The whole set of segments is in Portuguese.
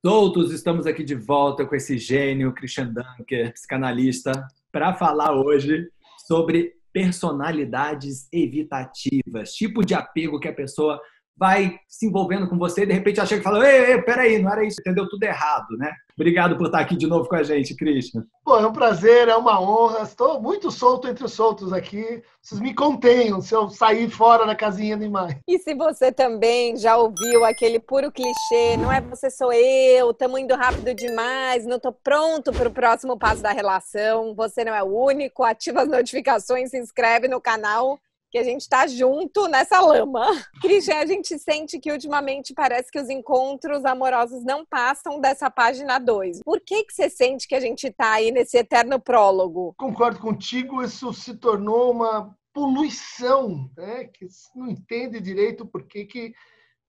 Soltos, estamos aqui de volta com esse gênio Christian Dunker, psicanalista, para falar hoje sobre personalidades evitativas, tipo de apego que a pessoa vai se envolvendo com você e de repente ela chega e fala: Ei, ei, peraí, não era isso, entendeu tudo errado, né? Obrigado por estar aqui de novo com a gente, Christian. Pô, é um prazer, é uma honra. Estou muito solto entre os soltos aqui. Vocês me contenham se eu sair fora da casinha demais. E se você também já ouviu aquele puro clichê, não é você, sou eu, estamos indo rápido demais, não estou pronto para o próximo passo da relação, você não é o único, ativa as notificações, se inscreve no canal que a gente está junto nessa lama. Christian, a gente sente que ultimamente parece que os encontros amorosos não passam dessa página 2. Por que, que você sente que a gente está aí nesse eterno prólogo? Concordo contigo, isso se tornou uma poluição, né? que não entende direito por que, que,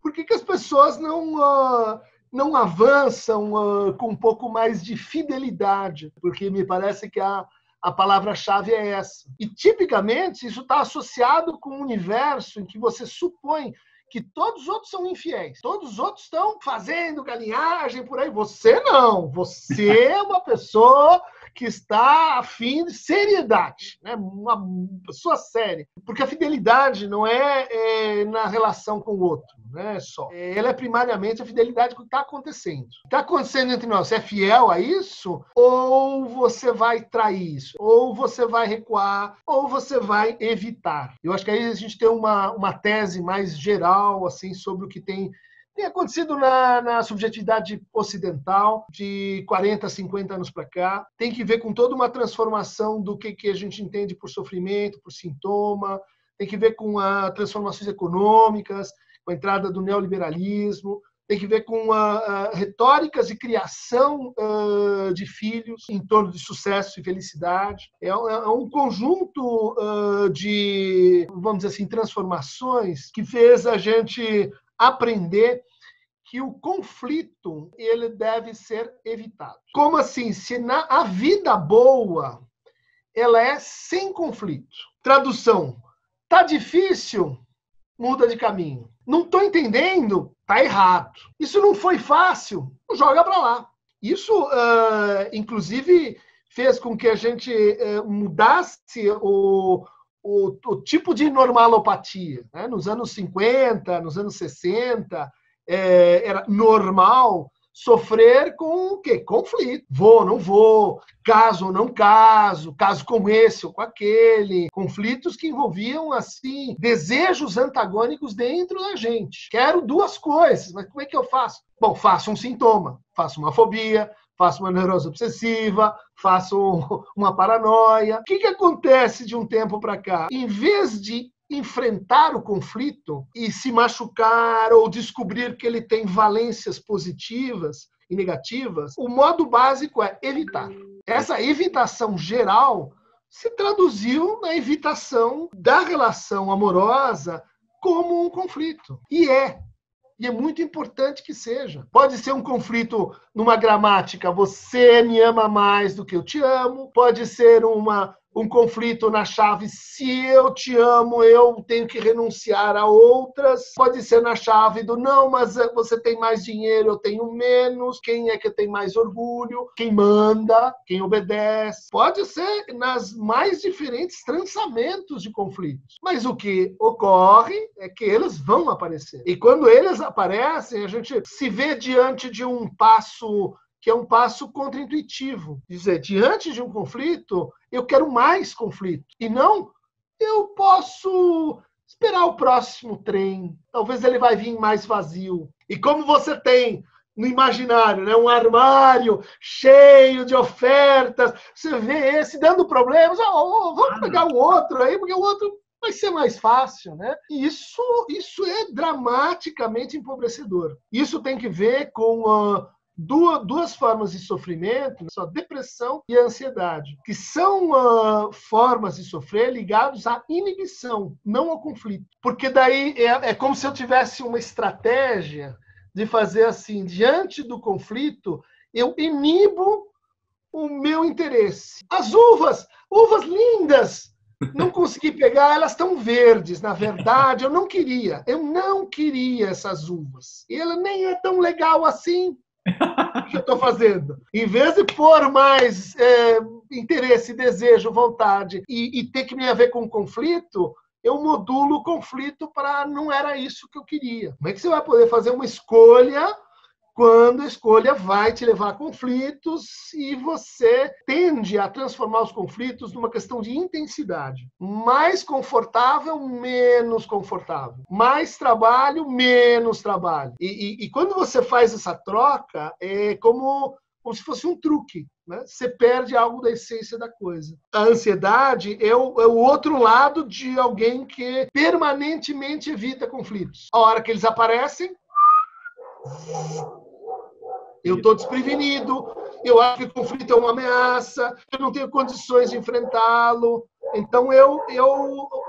por que, que as pessoas não. Uh, não avançam uh, com um pouco mais de fidelidade, porque me parece que há a palavra-chave é essa. E tipicamente isso está associado com um universo em que você supõe que todos os outros são infiéis. Todos os outros estão fazendo galinhagem por aí. Você não. Você é uma pessoa que está afim de seriedade, né? uma pessoa séria. Porque a fidelidade não é, é na relação com o outro, né? só. É, ela é primariamente a fidelidade com o que está acontecendo. Está acontecendo entre nós. Você é fiel a isso? Ou você vai trair isso? Ou você vai recuar? Ou você vai evitar? Eu acho que aí a gente tem uma, uma tese mais geral assim sobre o que tem tem acontecido na, na subjetividade ocidental de 40, 50 anos para cá. Tem que ver com toda uma transformação do que, que a gente entende por sofrimento, por sintoma. Tem que ver com as transformações econômicas, com a entrada do neoliberalismo. Tem que ver com a, a retóricas e criação uh, de filhos em torno de sucesso e felicidade. É, um, é um conjunto uh, de, vamos dizer assim, transformações que fez a gente aprender que o conflito ele deve ser evitado. Como assim? Se na, a vida boa ela é sem conflito. Tradução: tá difícil, muda de caminho. Não estou entendendo, tá errado. Isso não foi fácil, joga para lá. Isso, uh, inclusive, fez com que a gente uh, mudasse o, o, o, tipo de normalopatia. Né? Nos anos 50, nos anos 60, é, era normal sofrer com o quê? Conflito. Vou, não vou, caso ou não caso, caso como esse ou com aquele. Conflitos que envolviam, assim, desejos antagônicos dentro da gente. Quero duas coisas, mas como é que eu faço? Bom, faço um sintoma, faço uma fobia, faço uma neurose obsessiva, faço uma paranoia. O que, que acontece de um tempo para cá? Em vez de enfrentar o conflito e se machucar ou descobrir que ele tem valências positivas e negativas, o modo básico é evitar. Essa evitação geral se traduziu na evitação da relação amorosa como um conflito. E é. E é muito importante que seja. Pode ser um conflito numa gramática, você me ama mais do que eu te amo. Pode ser uma um conflito na chave se eu te amo, eu tenho que renunciar a outras. Pode ser na chave do não, mas eh, você tem mais dinheiro, eu tenho menos. Quem é que tem mais orgulho? Quem manda? Quem obedece? Pode ser nas mais diferentes trançamentos de conflitos. Mas o que ocorre é que eles vão aparecer. E quando eles aparecem, a gente se vê diante de um passo que é um passo contraintuitivo. Dizer, diante de um conflito, eu quero mais conflito. E não, eu posso esperar o próximo trem. Talvez ele vai vir mais vazio. E como você tem no imaginário, né? um armário cheio de ofertas, você vê esse dando problemas, oh, vamos pegar o outro aí, porque o outro vai ser mais fácil, né? E isso, isso é dramaticamente empobrecedor. Isso tem que ver com uh, duas, duas formas de sofrimento, a depressão e ansiedade, que são uh, formas de sofrer ligados à inibição, não ao conflito. Porque daí é, é como se eu tivesse uma estratégia de fazer assim, diante do conflito, eu inibo o meu interesse. As uvas, uvas lindas, não consegui pegar, elas estão verdes. Na verdade, eu não queria. Eu não queria essas uvas. E ela nem é tão legal assim. Que eu estou fazendo? Em vez de pôr mais é, interesse, desejo, vontade e, e ter que me haver com conflito, eu modulo o conflito para não era isso que eu queria. Como é que você vai poder fazer uma escolha quando a escolha vai te levar a conflitos e você tende a transformar os conflitos numa questão de intensidade. Mais confortável, menos confortável. Mais trabalho, menos trabalho. E, e, e quando você faz essa troca, é como, como se fosse um truque. Né? Você perde algo da essência da coisa. A ansiedade é o, é o outro lado de alguém que permanentemente evita conflitos. A hora que eles aparecem, eu estou desprevenido, eu acho que o conflito é uma ameaça, eu não tenho condições de enfrentá-lo. Então, eu, eu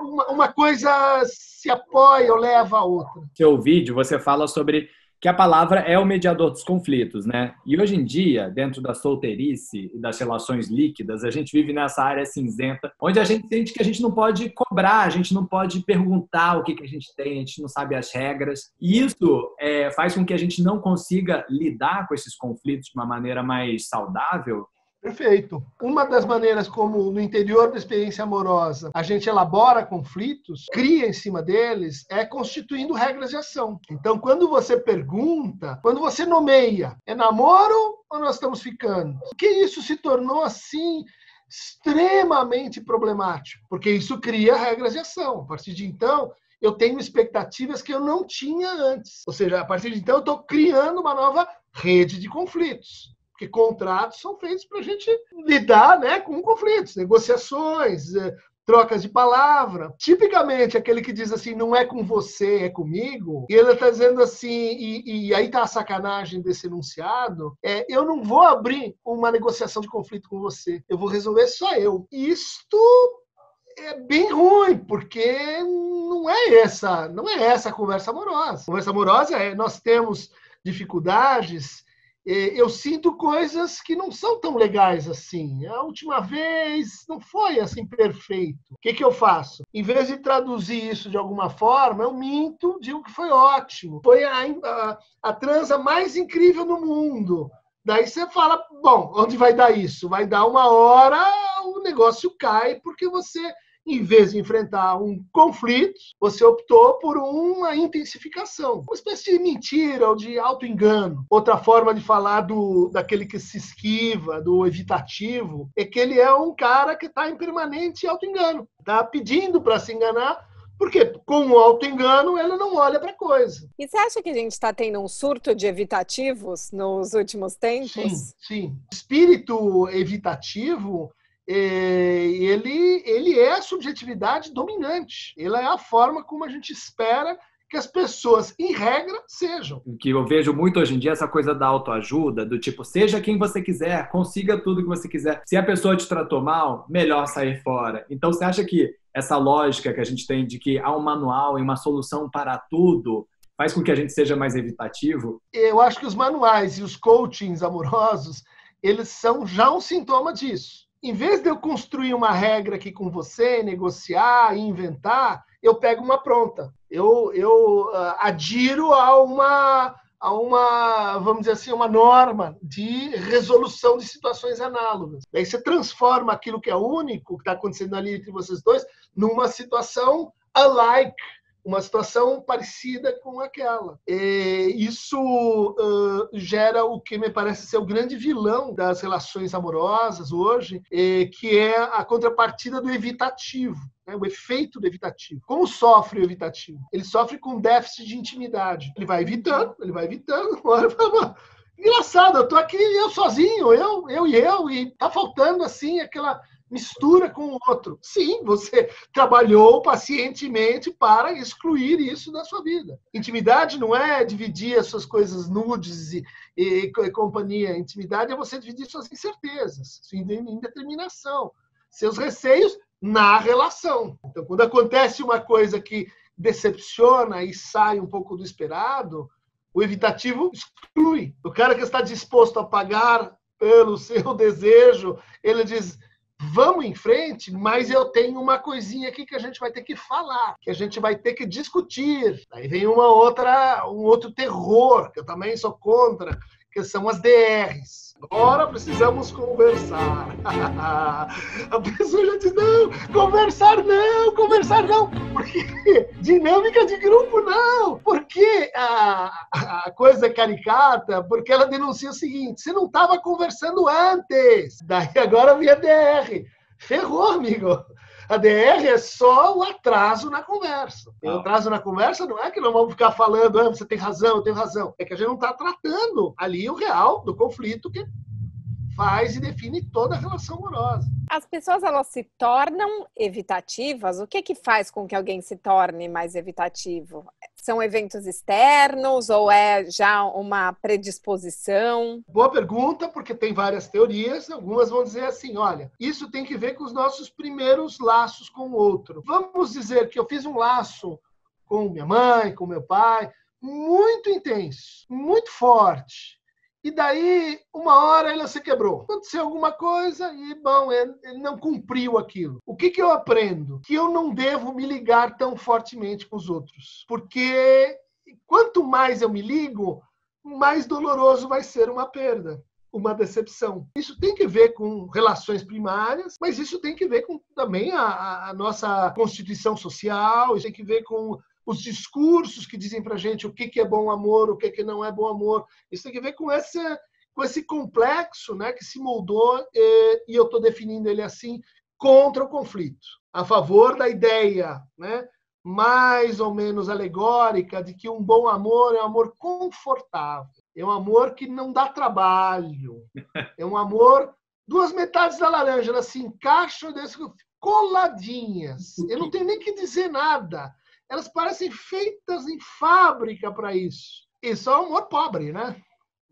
uma, uma coisa se apoia ou leva a outra. Seu vídeo, você fala sobre que a palavra é o mediador dos conflitos, né? E hoje em dia, dentro da solteirice e das relações líquidas, a gente vive nessa área cinzenta, onde a gente sente que a gente não pode cobrar, a gente não pode perguntar o que, que a gente tem, a gente não sabe as regras. E isso é, faz com que a gente não consiga lidar com esses conflitos de uma maneira mais saudável Perfeito. Uma das maneiras como no interior da experiência amorosa a gente elabora conflitos, cria em cima deles, é constituindo regras de ação. Então, quando você pergunta, quando você nomeia, é namoro ou nós estamos ficando? Que isso se tornou assim extremamente problemático? Porque isso cria regras de ação. A partir de então, eu tenho expectativas que eu não tinha antes. Ou seja, a partir de então, eu estou criando uma nova rede de conflitos porque contratos são feitos para a gente lidar né, com conflitos, negociações, eh, trocas de palavra. Tipicamente, aquele que diz assim, não é com você, é comigo, e ele está dizendo assim, e, e aí está a sacanagem desse enunciado, é, eu não vou abrir uma negociação de conflito com você, eu vou resolver só eu. Isto é bem ruim, porque não é essa, não é essa a conversa amorosa. A conversa amorosa é nós temos dificuldades eu sinto coisas que não são tão legais assim. A última vez não foi assim perfeito. O que, que eu faço? Em vez de traduzir isso de alguma forma, eu minto, digo que foi ótimo. Foi a, a, a transa mais incrível do mundo. Daí você fala, bom, onde vai dar isso? Vai dar uma hora, o negócio cai porque você em vez de enfrentar um conflito, você optou por uma intensificação, uma espécie de mentira ou de auto-engano. Outra forma de falar do, daquele que se esquiva, do evitativo, é que ele é um cara que está em permanente auto-engano, está pedindo para se enganar porque com o auto-engano ele não olha para a coisa. E você acha que a gente está tendo um surto de evitativos nos últimos tempos? Sim, sim. Espírito evitativo é, ele, ele é a subjetividade dominante. Ele é a forma como a gente espera que as pessoas, em regra, sejam. O que eu vejo muito hoje em dia é essa coisa da autoajuda, do tipo, seja quem você quiser, consiga tudo que você quiser. Se a pessoa te tratou mal, melhor sair fora. Então, você acha que essa lógica que a gente tem de que há um manual e uma solução para tudo faz com que a gente seja mais evitativo? Eu acho que os manuais e os coachings amorosos, eles são já um sintoma disso em vez de eu construir uma regra aqui com você, negociar inventar, eu pego uma pronta. Eu, eu uh, adiro a uma, a uma, vamos dizer assim, uma norma de resolução de situações análogas. Daí você transforma aquilo que é único, que está acontecendo ali entre vocês dois, numa situação alike, uma situação parecida com aquela. E isso uh, gera o que me parece ser o grande vilão das relações amorosas hoje, que é a contrapartida do evitativo. Né? O efeito do evitativo. Como sofre o evitativo? Ele sofre com déficit de intimidade. Ele vai evitando, ele vai evitando. Engraçado, eu tô aqui eu sozinho, eu, eu e eu, e tá faltando assim aquela mistura com o outro. Sim, você trabalhou pacientemente para excluir isso da sua vida. Intimidade não é dividir as suas coisas nudes e, e, e companhia. Intimidade é você dividir suas incertezas, sua indeterminação, seus receios na relação. Então, quando acontece uma coisa que decepciona e sai um pouco do esperado, o evitativo exclui. O cara que está disposto a pagar pelo seu desejo, ele diz: vamos em frente, mas eu tenho uma coisinha aqui que a gente vai ter que falar, que a gente vai ter que discutir. Aí vem uma outra, um outro terror, que eu também sou contra, que são as DRs. Agora precisamos conversar. A pessoa já diz: não, conversar não, conversar não. Porque dinâmica de grupo não. Porque a, a coisa é caricata, porque ela denuncia o seguinte: você não estava conversando antes. Daí agora via DR. Ferrou, amigo. A DR é só o atraso na conversa. O ah. atraso na conversa não é que não vamos ficar falando, ah, você tem razão, eu tenho razão. É que a gente não está tratando ali o real do conflito que faz e define toda a relação amorosa. As pessoas elas se tornam evitativas. O que que faz com que alguém se torne mais evitativo? São eventos externos ou é já uma predisposição? Boa pergunta, porque tem várias teorias. Algumas vão dizer assim: olha, isso tem que ver com os nossos primeiros laços com o outro. Vamos dizer que eu fiz um laço com minha mãe, com meu pai, muito intenso, muito forte e daí, uma hora ele se quebrou. Aconteceu alguma coisa e, bom, ele não cumpriu aquilo. O que, que eu aprendo? Que eu não devo me ligar tão fortemente com os outros. Porque quanto mais eu me ligo, mais doloroso vai ser uma perda uma decepção. Isso tem que ver com relações primárias, mas isso tem que ver com também a, a nossa constituição social, isso tem que ver com os discursos que dizem para gente o que, que é bom amor, o que, que não é bom amor. Isso tem que ver com esse, com esse complexo né, que se moldou, e, e eu estou definindo ele assim, contra o conflito, a favor da ideia né, mais ou menos alegórica de que um bom amor é um amor confortável, é um amor que não dá trabalho, é um amor. Duas metades da laranja, elas se encaixam coladinhas. Eu não tenho nem que dizer nada elas parecem feitas em fábrica para isso. Isso é um amor pobre, né?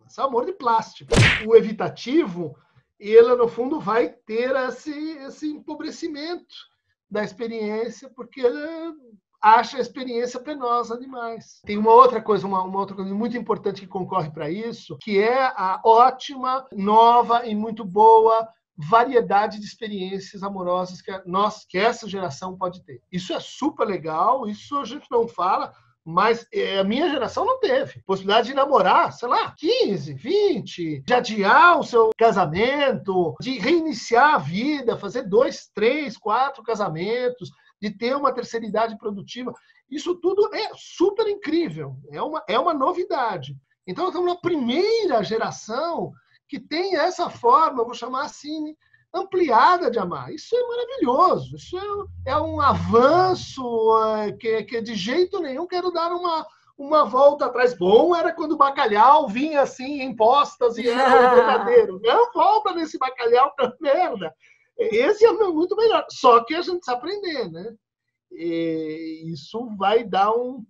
Isso é um amor de plástico. O evitativo, ele no fundo vai ter esse, esse empobrecimento da experiência, porque ele acha a experiência penosa demais. Tem uma outra coisa, uma, uma outra coisa muito importante que concorre para isso, que é a ótima, nova e muito boa variedade de experiências amorosas que, nós, que essa geração pode ter. Isso é super legal, isso a gente não fala, mas é, a minha geração não teve. Possibilidade de namorar, sei lá, 15, 20, de adiar o seu casamento, de reiniciar a vida, fazer dois, três, quatro casamentos, de ter uma terceira idade produtiva. Isso tudo é super incrível, é uma, é uma novidade. Então, estamos na primeira geração que tem essa forma, eu vou chamar assim, ampliada de amar. Isso é maravilhoso, isso é, é um avanço é, que, que de jeito nenhum quero dar uma, uma volta atrás. Bom era quando o bacalhau vinha assim em postas e era verdadeiro. Não volta nesse bacalhau pra merda. Esse é muito melhor. Só que a gente precisa aprender, né? E isso vai dar um,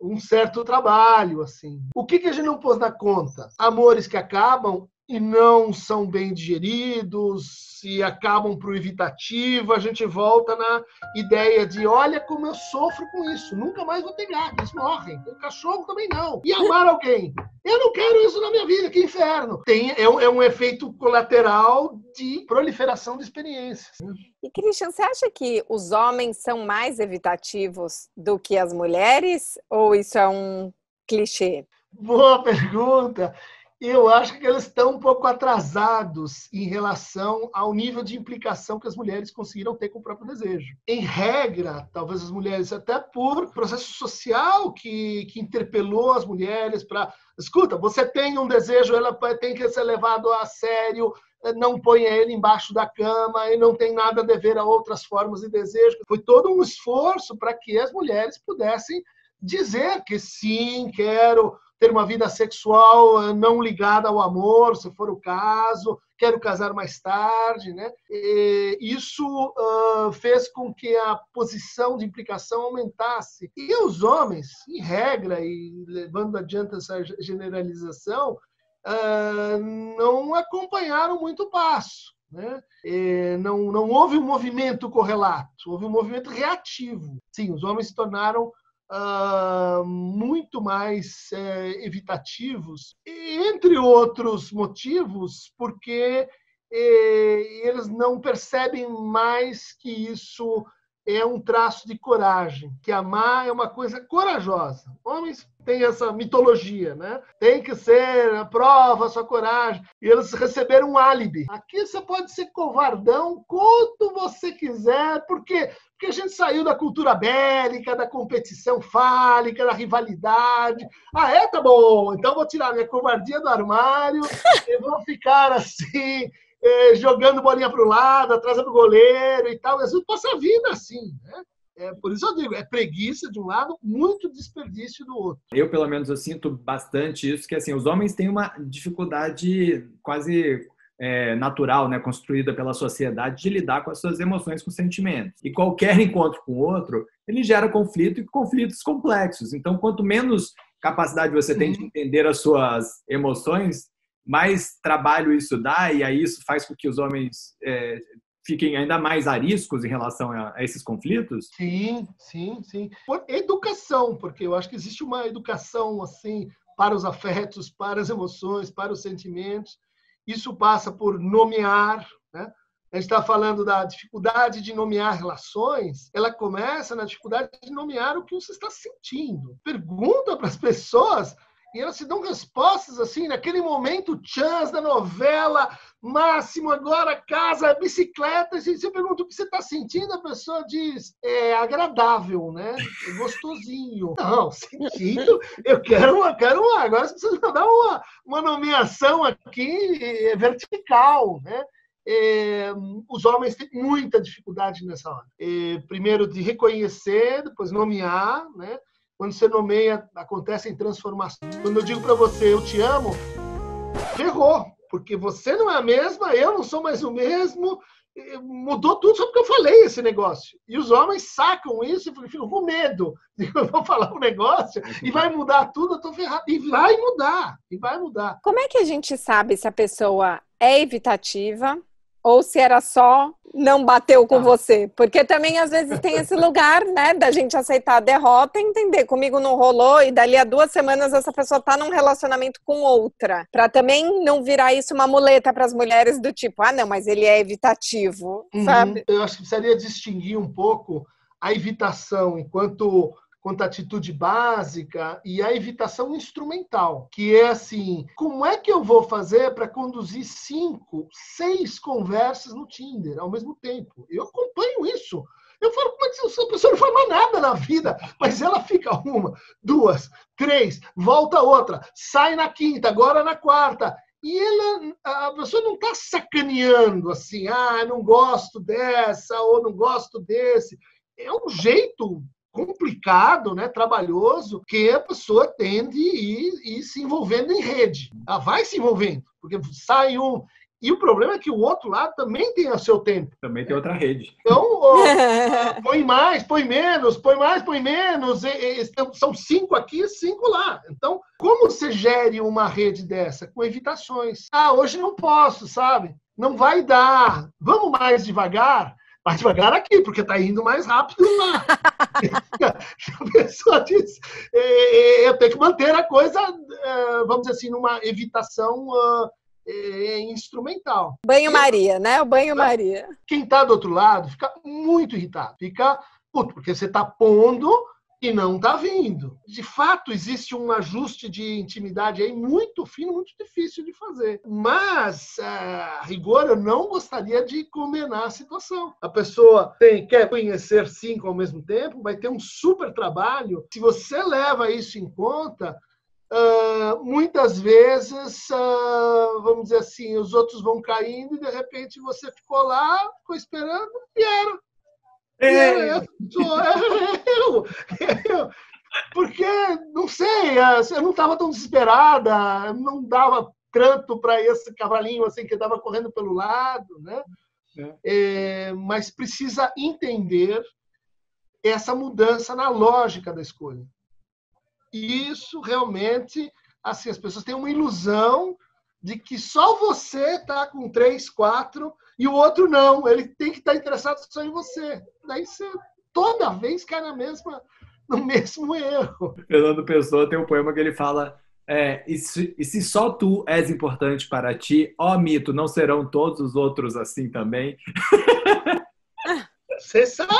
um certo trabalho, assim. O que, que a gente não pôs na conta? Amores que acabam e não são bem digeridos e acabam para o evitativo, a gente volta na ideia de olha como eu sofro com isso, nunca mais vou ter gato, eles morrem, o cachorro também não. E amar alguém, eu não quero isso na minha vida, que inferno. Tem, é, um, é um efeito colateral de proliferação de experiências. E Christian, você acha que os homens são mais evitativos do que as mulheres? Ou isso é um clichê? Boa pergunta eu acho que eles estão um pouco atrasados em relação ao nível de implicação que as mulheres conseguiram ter com o próprio desejo. Em regra, talvez as mulheres, até por processo social que, que interpelou as mulheres para. Escuta, você tem um desejo, ela tem que ser levado a sério, não ponha ele embaixo da cama e não tem nada a dever a outras formas de desejo. Foi todo um esforço para que as mulheres pudessem dizer que sim, quero ter uma vida sexual eh, não ligada ao amor, se for o caso, quero casar mais tarde, né? E isso uh, fez com que a posição de implicação aumentasse. E os homens, em regra, e levando adiante essa generalização, uh, não acompanharam muito o passo. Né? não, não houve um movimento correlato, houve um movimento reativo. Sim, os homens se tornaram uh, muito mais uh, evitativos, entre outros motivos, porque eh, eles não percebem mais que isso é um traço de coragem, que amar é uma coisa corajosa. Homens têm essa mitologia, né? Tem que ser a prova, sua coragem. E eles receberam um álibi. Aqui você pode ser covardão quanto você quiser, porque porque a gente saiu da cultura bélica, da competição fálica, da rivalidade. Ah, é? Tá bom. Então vou tirar minha covardia do armário e vou ficar assim, eh, jogando bolinha para o lado, atrás do goleiro e tal. Mas passa a vida assim, né? É, por isso eu digo, é preguiça de um lado, muito desperdício do outro. Eu, pelo menos, eu sinto bastante isso, que assim, os homens têm uma dificuldade quase é, natural, né, construída pela sociedade de lidar com as suas emoções, com sentimentos. E qualquer encontro com o outro, ele gera conflito e conflitos complexos. Então, quanto menos capacidade você tem de uhum. entender as suas emoções, mais trabalho isso dá e aí isso faz com que os homens é, fiquem ainda mais ariscos em relação a, a, esses conflitos? Sim, sim, sim. Por educação, porque eu acho que existe uma educação assim para os afetos, para as emoções, para os sentimentos. Isso passa por nomear, né? A gente está falando da dificuldade de nomear relações, ela começa na dificuldade de nomear o que você está sentindo. Pergunta para as pessoas e elas se dão respostas assim, naquele momento, chance da novela, máximo, agora casa, bicicleta. E você pergunta o que você está sentindo, a pessoa diz, é agradável, né? É gostosinho. Não, sentindo, eu quero uma, quero uma. Agora você precisa dar uma, uma nomeação aqui é vertical, né? É, os homens têm muita dificuldade nessa hora. É, primeiro de reconhecer, depois nomear, né? Quando você nomeia, acontecem transformações. Quando eu digo para você, eu te amo, ferrou, porque você não é a mesma, eu não sou mais o mesmo, mudou tudo só porque eu falei esse negócio. E os homens sacam isso e ficam com medo. Eu vou falar um negócio e vai mudar tudo, eu tô ferrado. E vai mudar, e vai mudar. Como é que a gente sabe se a pessoa é evitativa ou se era só não bateu com ah. você. Porque também às vezes tem esse lugar, né, da gente aceitar a derrota e entender, comigo não rolou e dali a duas semanas essa pessoa tá num relacionamento com outra, para também não virar isso uma muleta para as mulheres do tipo, ah, não, mas ele é evitativo, uhum. sabe? Eu acho que precisaria distinguir um pouco a evitação enquanto quanto à atitude básica e a evitação instrumental, que é assim: como é que eu vou fazer para conduzir cinco, seis conversas no Tinder ao mesmo tempo? Eu acompanho isso. Eu falo, como é que essa pessoa não faz mais nada na vida? Mas ela fica uma, duas, três, volta outra, sai na quinta, agora na quarta. E ela, a pessoa não está sacaneando assim, ah, não gosto dessa ou não gosto desse. É um jeito complicado, né, trabalhoso, que a pessoa tende a ir, ir se envolvendo em rede. Ela vai se envolvendo, porque sai um, e o problema é que o outro lado também tem o seu tempo. Também tem outra rede. Então, ó, põe mais, põe menos, põe mais, põe menos. E, e, são cinco aqui, cinco lá. Então, como você gere uma rede dessa? Com evitações. Ah, hoje não posso, sabe? Não vai dar. Vamos mais devagar? Mais devagar aqui, porque está indo mais rápido lá. a pessoa diz, é, é, eu tenho que manter a coisa, é, vamos dizer assim, numa evitação uh, instrumental. Banho-maria, né? O banho-maria. Quem está do outro lado fica muito irritado, fica puto, porque você está pondo e não está vindo. De fato, existe um ajuste de intimidade aí muito fino, muito difícil de fazer. Mas, a rigor, eu não gostaria de condenar a situação. A pessoa tem, quer conhecer cinco ao mesmo tempo, vai ter um super trabalho. Se você leva isso em conta, Uh, muitas vezes, uh, vamos dizer assim, os outros vão caindo e de repente você ficou lá, ficou esperando e era. É. Eu, eu, eu, porque, não sei, eu não estava tão desesperada, não dava tanto para esse cavalinho assim que estava correndo pelo lado, né? É. É, mas precisa entender essa mudança na lógica da escolha. E isso realmente, assim, as pessoas têm uma ilusão de que só você está com três, quatro e o outro não. Ele tem que estar interessado só em você. Daí você toda vez cai na mesma, no mesmo erro. Fernando Pessoa tem um poema que ele fala. É, e, se, e se só tu és importante para ti, ó mito, não serão todos os outros assim também? Você sabe?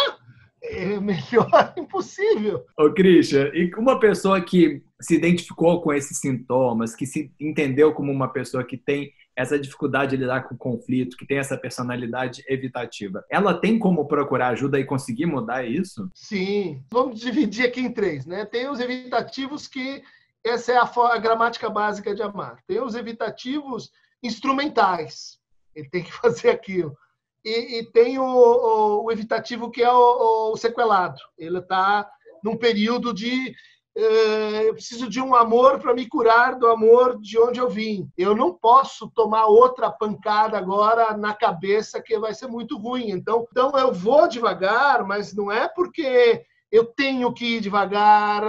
é melhor impossível. Ô, Christian, e uma pessoa que se identificou com esses sintomas, que se entendeu como uma pessoa que tem essa dificuldade de lidar com o conflito, que tem essa personalidade evitativa, ela tem como procurar ajuda e conseguir mudar isso? Sim. Vamos dividir aqui em três, né? Tem os evitativos que essa é a, a gramática básica de amar. Tem os evitativos instrumentais. Ele tem que fazer aquilo. E, e tem o, o, o, evitativo que é o, o sequelado. Ele está num período de eu preciso de um amor para me curar do amor de onde eu vim. Eu não posso tomar outra pancada agora na cabeça que vai ser muito ruim. Então, então eu vou devagar, mas não é porque eu tenho que ir devagar,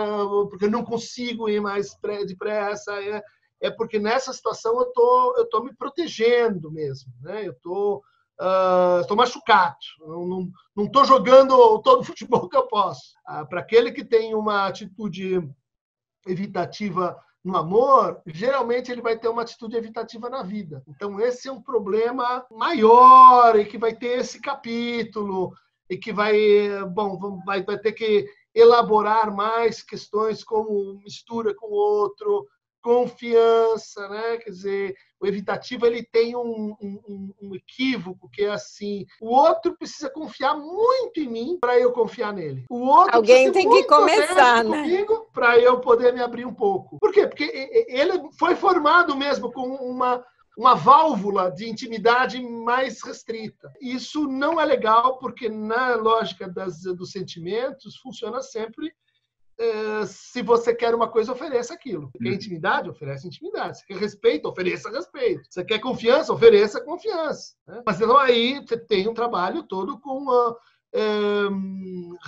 porque eu não consigo ir mais depressa. É, é porque nessa situação eu tô, eu tô me protegendo mesmo, né? Eu tô estou uh, machucado, não estou jogando todo o futebol que eu posso. Uh, Para aquele que tem uma atitude evitativa no amor, geralmente ele vai ter uma atitude evitativa na vida. Então, esse é um problema maior e que vai ter esse capítulo e que vai, bom, vai, vai ter que elaborar mais questões como mistura com o outro, confiança, né? Quer dizer, o evitativo ele tem um, um, um, equívoco que é assim: o outro precisa confiar muito em mim para eu confiar nele. O outro alguém tem que começar, né? Comigo para eu poder me abrir um pouco. Por quê? Porque ele foi formado mesmo com uma uma válvula de intimidade mais restrita. Isso não é legal, porque na lógica das, dos sentimentos funciona sempre eh, se você quer uma coisa, ofereça aquilo. Você quer uhum. intimidade? Ofereça intimidade. Você quer respeito? Ofereça respeito. Você quer confiança? Ofereça confiança. Né? Mas então aí você tem um trabalho todo com uh,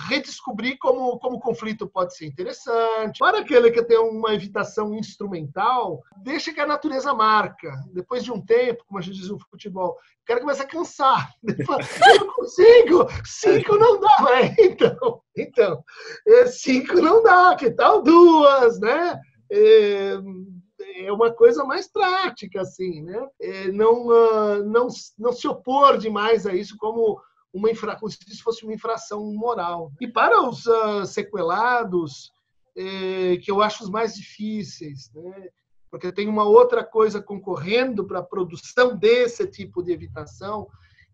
redescobrir como, como o conflito pode ser interessante. Para aquele que tem uma evitação instrumental, deixa que a natureza marca. Depois de um tempo, como a gente diz no futebol, o cara começa a cansar. Eu não consigo, cinco não dá. Então, então, é, cinco não dá, que tal duas, né? É, é uma coisa mais prática, assim, né? É não, uh, não, não se opor demais a isso como uma infra... como se isso fosse uma infração moral. E para os uh, sequelados, eh, que eu acho os mais difíceis, né? porque tem uma outra coisa concorrendo para a produção desse tipo de evitação,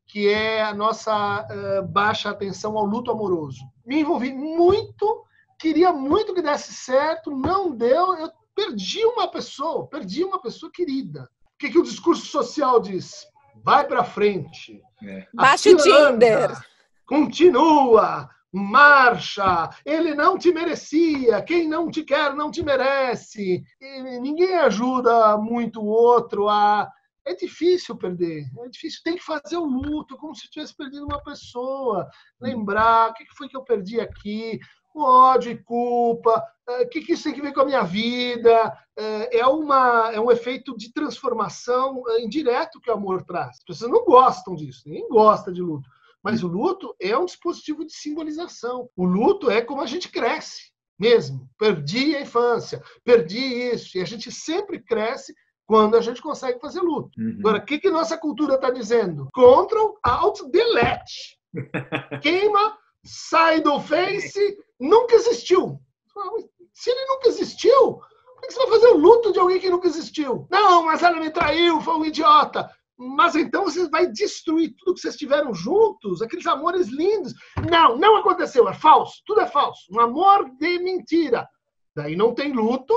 que é a nossa uh, baixa atenção ao luto amoroso. Me envolvi muito, queria muito que desse certo, não deu, eu perdi uma pessoa, perdi uma pessoa querida. O que, que o discurso social diz? Vai para frente. É. Baixa o Tinder. Continua, marcha. Ele não te merecia. Quem não te quer não te merece. E ninguém ajuda muito o outro a. É difícil perder, é difícil. Tem que fazer o luto, como se tivesse perdido uma pessoa. Lembrar o que foi que eu perdi aqui, ódio e culpa, o é, que, que isso tem que ver com a minha vida? É, é, uma, é um efeito de transformação é, indireto que o amor traz. As pessoas não gostam disso, ninguém gosta de luto. Mas o luto é um dispositivo de simbolização. O luto é como a gente cresce mesmo. Perdi a infância, perdi isso. E a gente sempre cresce quando a gente consegue fazer luto. Uhum. Agora, o que, que nossa cultura está dizendo? Ctrl, Alt, Delete. Queima, sai do Face, nunca existiu. Se ele nunca existiu, por que você vai fazer o luto de alguém que nunca existiu? Não, mas ela me traiu, foi um idiota. Mas então você vai destruir tudo que vocês tiveram juntos, aqueles amores lindos. Não, não aconteceu, é falso, tudo é falso. Um amor de mentira. Daí não tem luto,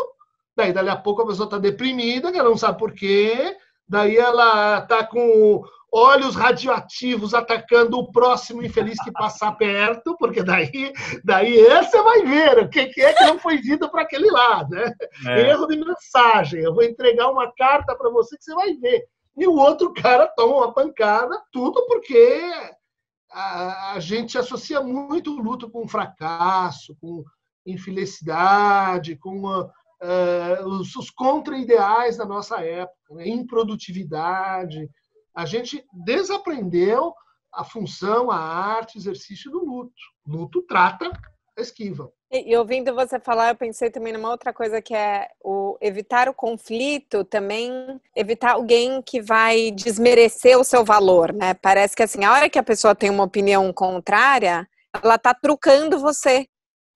daí dali a pouco a pessoa está deprimida, ela não sabe por quê, daí ela está com olhos radioativos atacando o próximo infeliz que passar perto, porque daí, daí você vai ver o que, é que não foi dito para aquele lado, né? É. Erro de mensagem. Eu vou entregar uma carta para você que você vai ver. E o outro cara toma uma pancada, tudo porque a, a gente associa muito o luto com fracasso, com infelicidade, com uh, os, os contra-ideais da nossa época, né? improdutividade, a gente desaprendeu a função, a arte, o exercício do luto. Luto trata esquiva. E, e, ouvindo você falar, eu pensei também numa outra coisa que é o evitar o conflito, também evitar alguém que vai desmerecer o seu valor, né? Parece que assim, a hora que a pessoa tem uma opinião contrária, ela está trucando você.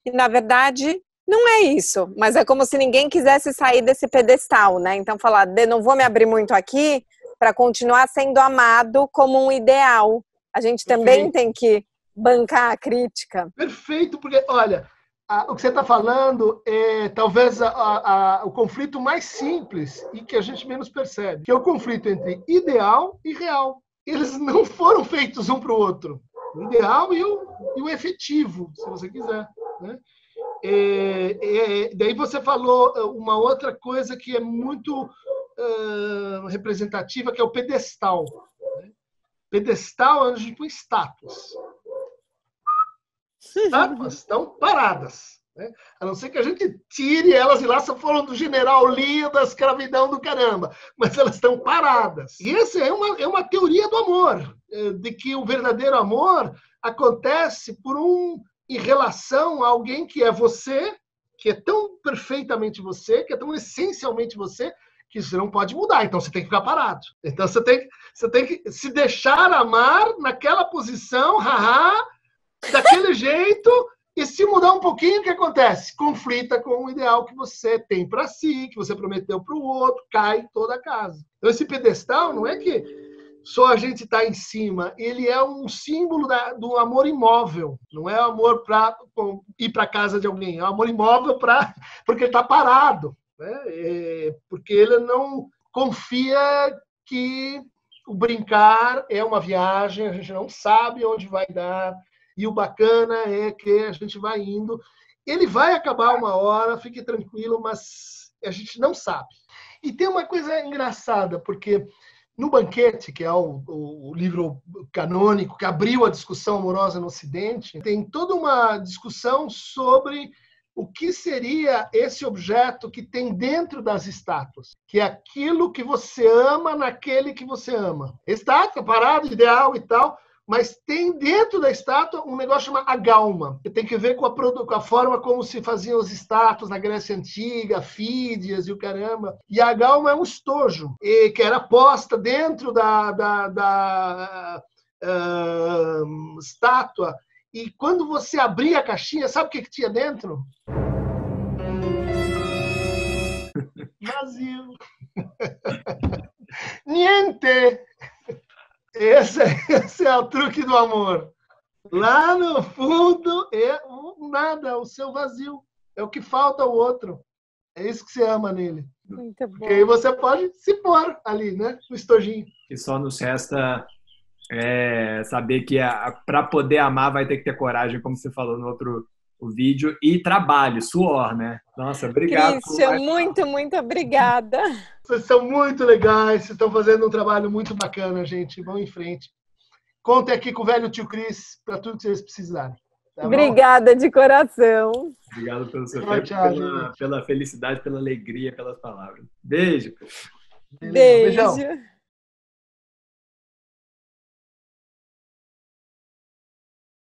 E na verdade, não é isso, mas é como se ninguém quisesse sair desse pedestal, né? Então falar, não vou me abrir muito aqui para continuar sendo amado como um ideal. A gente também Perfeito. tem que bancar a crítica. Perfeito, porque olha, a, o que você está falando é talvez a, a, o conflito mais simples e que a gente menos percebe, que é o conflito entre ideal e real. Eles não foram feitos um para o outro. O ideal e o, e o efetivo, se você quiser. Né? É, é, daí você falou uma outra coisa que é muito uh, representativa, que é o pedestal. Né? Pedestal é onde a gente põe estátuas. Estátuas estão paradas. Né? A não ser que a gente tire elas e lá só foram do general Lee da escravidão do caramba. Mas elas estão paradas. E essa é uma, é uma teoria do amor, eh, de que o verdadeiro amor acontece por um em relação a alguém que é você, que é tão perfeitamente você, que é tão essencialmente você, que você não pode mudar. Então você tem que ficar parado. Então você tem, você tem que se deixar amar naquela posição, haha, daquele jeito. E se mudar um pouquinho, o que acontece? Conflita com o ideal que você tem para si, que você prometeu para o outro, cai toda a casa. Então, esse pedestal não é que só a gente está em cima. Ele é um símbolo da, do amor imóvel. Não é amor para ir para casa de alguém. É amor imóvel para porque ele está parado. Né? É, porque ele não confia que o brincar é uma viagem, a gente não sabe onde vai dar. E o bacana é que a gente vai indo. Ele vai acabar uma hora, fique tranquilo, mas a gente não sabe. E tem uma coisa engraçada, porque no Banquete, que é o, o, o, livro canônico que abriu a discussão amorosa no Ocidente, tem toda uma discussão sobre o que seria esse objeto que tem dentro das estátuas, que é aquilo que você ama naquele que você ama. Estátua, parado, ideal e tal, mas tem dentro da estátua um negócio chamado agalma, que tem que ver com a, com a, forma como se faziam as estátuas na Grécia Antiga, Fídias e o caramba. E a agalma é um estojo, e, que era posta dentro da, da, da uh, estátua. E quando você abria a caixinha, sabe o que, que tinha dentro? Vazio. Niente! Esse, esse é o truque do amor. Lá no fundo é o nada, o seu vazio. É o que falta ao outro. É isso que você ama nele. Muito bom. Porque aí você pode se pôr ali, né? No estojinho. E só nos resta é, saber que para poder amar vai ter que ter coragem, como você falou no outro o vídeo, e trabalho, suor, né? Nossa, obrigado. Christian, muito, muito obrigada. Vocês são muito legais, vocês estão fazendo um trabalho muito bacana, gente. Vão em frente. Contem aqui com o velho tio Cris para tudo que vocês precisarem. Tá Obrigada de coração. Obrigado pelo seu tempo, tchau, pela, pela, felicidade, pela alegria, pelas palavras. Beijo. Beijo. Beijão.